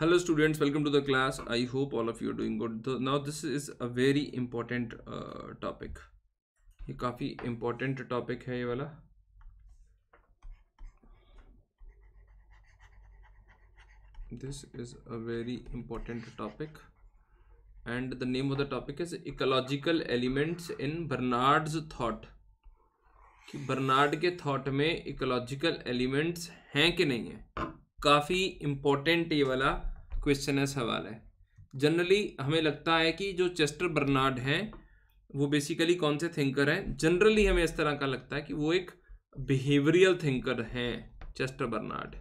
hello students welcome to the class i hope all of you are doing good so now this is a uh, topic ये काफ़ी important topic है ये वाला this is a very important topic and the name of the topic is ecological elements in bernard's thought कि Bernard के thought में ecological elements हैं कि नहीं है काफ़ी इम्पोर्टेंट ये वाला क्वेश्चन है सवाल है। जनरली हमें लगता है कि जो चेस्टर बर्नार्ड हैं वो बेसिकली कौन से थिंकर हैं? जनरली हमें इस तरह का लगता है कि वो एक बिहेवियरल थिंकर हैं चेस्टर बर्नार्ड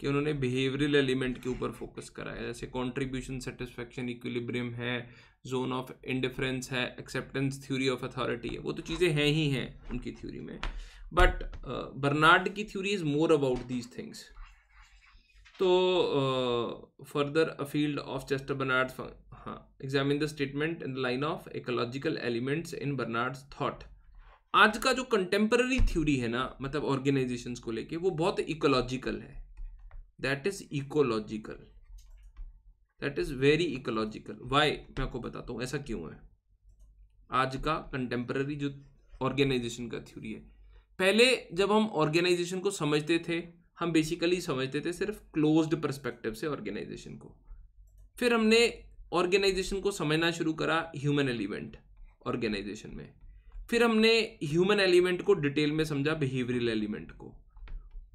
कि उन्होंने बिहेवियरल एलिमेंट के ऊपर फोकस करा है। जैसे कंट्रीब्यूशन सेटिस्फेक्शन इक्विलिब्रियम है जोन ऑफ़ इंडिफरेंस है एक्सेप्टेंस थ्योरी ऑफ़ अथॉरिटी है। वो तो चीज़ें हैं ही हैं उनकी थ्योरी में। बट बर्नार्ड uh, की theory is more about these things तो further a field of Chester Bernard हाँ examine the statement in the line of ecological elements in Bernard thought आज का जो कंटेम्पररी थ्योरी है ना मतलब ऑर्गेनाइजेशंस को लेके, वो बहुत इकोलॉजिकल है। That is ecological that is very ecological why मैं आपको बताता हूँ, ऐसा क्यों है? आज का कंटेम्पररी जो ऑर्गेनाइजेशन का थ्योरी है। पहले जब हम ऑर्गेनाइजेशन को समझते थे हम बेसिकली समझते थे सिर्फ़ क्लोज्ड परस्पेक्टिव से ऑर्गेनाइजेशन को। फिर हमने ऑर्गेनाइजेशन को समझना शुरू करा ह्यूमन एलिमेंट ऑर्गेनाइजेशन में। फिर हमने ह्यूमन एलिमेंट को डिटेल में समझा बिहेवियरल एलिमेंट को।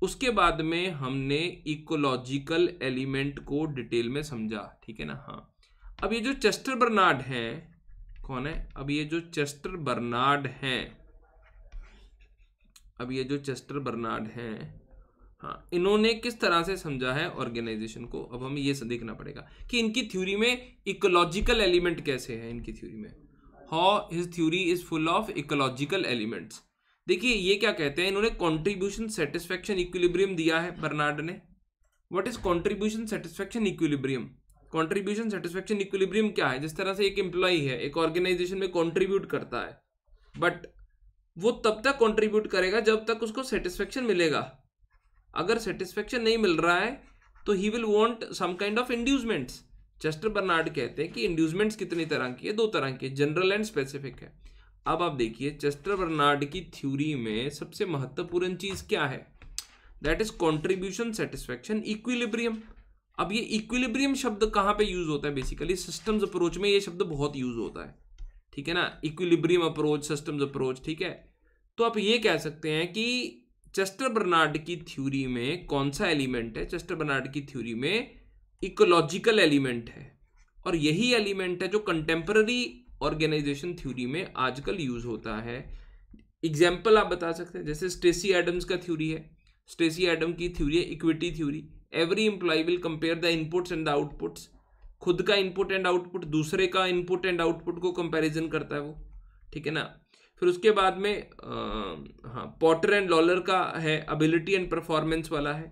उसके बाद में हमने इकोलॉजिकल एलिमेंट को डिटेल में समझा, ठीक है ना? हाँ। अब ये जो चेस्टर बर्नार्ड हैं, कौन है? अब ये जो चेस्टर बर्नार्ड हैं, अब ये जो चेस्टर बर्नार्ड हैं हाँ इन्होंने किस तरह से समझा है ऑर्गेनाइजेशन को? अब हमें ये देखना पड़ेगा कि इनकी थ्योरी में इकोलॉजिकल एलिमेंट कैसे है इनकी थ्योरी में? How his theory is full of ecological elements देखिए, ये क्या कहते हैं? इन्होंने कंट्रीब्यूशन सेटिस्फेक्शन इक्विलिब्रियम दिया है बर्नार्ड ने। What is contribution satisfaction equilibrium contribution satisfaction equilibrium क्या है? जिस तरह से एक एम्प्लॉय है, एक ऑर्गेनाइजेशन में कॉन्ट्रीब्यूट करता है। बट वो तब तक कॉन्ट्रीब्यूट करेगा जब तक उसको सेटिस्फेक्शन मिलेगा। अगर सेटिस्फेक्शन नहीं मिल रहा है तो he will want some kind of inducements Chester Bernard कहते हैं कि इंड्यूसमेंट्स कितनी तरह की है? दो तरह की जनरल एंड स्पेसिफिक है। अब आप देखिए चेस्टर बर्नार्ड की थ्योरी में सबसे महत्वपूर्ण चीज़ क्या है? That is contribution satisfaction equilibrium अब ये इक्विलिब्रियम शब्द कहाँ पे यूज़ होता है? बेसिकली सिस्टम्स अप्रोच में ये शब्द बहुत यूज़ होता है। ठीक है ना? इक्विलिब्रियम अप्रोच सिस्टम्स अप्रोच ठीक है? तो आप ये कह सकते हैं कि चेस्टर बर्नार्ड की थ्योरी में कौन सा एलिमेंट है? चेस्टर बर्नार्ड की थ्योरी में इकोलॉजिकल एलिमेंट है। और यही एलिमेंट है जो कंटेम्प्ररी ऑर्गेनाइजेशन थ्योरी में आजकल यूज़ होता है। एग्ज़ाम्पल आप बता सकते हैं, जैसे स्टेसी एडम्स का थ्योरी है। स्टेसी एडम की थ्योरी है equity theory every employee will compare the inputs and the outputs खुद का इनपुट एंड आउटपुट दूसरे का इनपुट एंड आउटपुट को कंपैरिजन करता है वो। ठीक है ना? फिर उसके बाद में आ, हाँ पॉटर एंड लॉलर का है अबिलिटी एंड परफॉर्मेंस वाला है।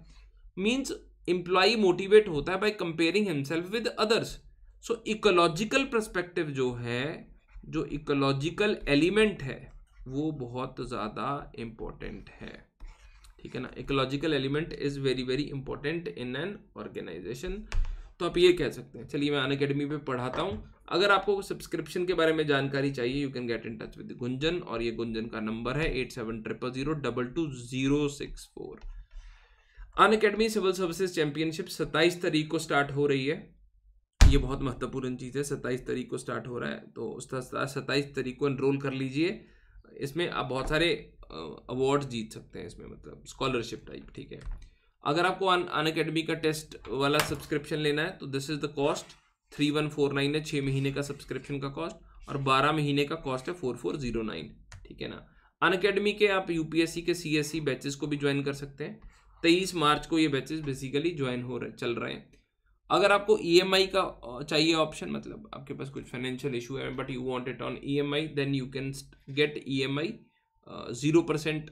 मीन्स एम्प्लॉय मोटिवेट होता है by comparing himself with others so ecological perspective जो है जो इकोलॉजिकल एलिमेंट है वो बहुत ज़्यादा इम्पोर्टेंट है। ठीक है ना? Ecological element is very very important in an organisation तो आप ये कह सकते हैं। चलिए मैं अन अकेडमी पे पढ़ाता हूँ। अगर आपको सब्सक्रिप्शन के बारे में जानकारी चाहिए you can get in touch with Gunjan और ये गुंजन का नंबर है eight seven triple zero double two zero six four Unacademy civil services championship सत्ताईस तारीख को स्टार्ट हो रही है। ये बहुत महत्वपूर्ण चीज़ है, सत्ताईस तारीख को स्टार्ट हो रहा है। तो उस सत्ताईस तारीख को एनरोल कर लीजिए। इसमें आप बहुत सारे अवार्ड जीत सकते हैं इसमें मतलब स्कॉलरशिप टाइप ठीक है। अगर आपको अन अकेडमी का टेस्ट वाला सब्सक्रिप्शन लेना है तो this is the cost three one four nine है छः महीने का सब्सक्रिप्शन का कॉस्ट और बारह महीने का कॉस्ट है फोर फोर ज़ीरो नाइन, ठीक है ना? अन अकेडमी के आप यूपीएससी के सी एस सी बैचेस को भी ज्वाइन कर सकते हैं। तेईस मार्च को ये बैचेस बेसिकली ज्वाइन हो रहे, चल रहे हैं। अगर आपको ई e का चाहिए ऑप्शन मतलब आपके पास कुछ फाइनेंशियल इशू है but you want it on E M I then you can get E M I zero percent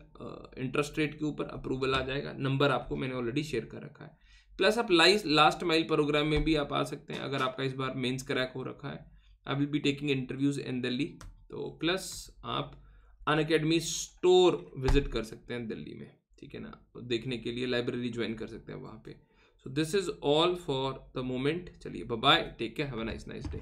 interest rate के ऊपर अप्रूवल आ जाएगा। नंबर आपको मैंने ऑलरेडी शेयर कर रखा है। प्लस आप लाइस लास्ट माइल प्रोग्राम में भी आप आ सकते हैं, अगर आपका इस बार मेंस क्रैक हो रखा है। I will be taking interviews in Delhi तो प्लस आप अन अकेडमी स्टोर विज़िट कर सकते हैं दिल्ली में, ठीक है ना? देखने के लिए लाइब्रेरी ज्वाइन कर सकते हैं वहाँ पे। So this is all for the moment चलिए bye take care have a nice nice day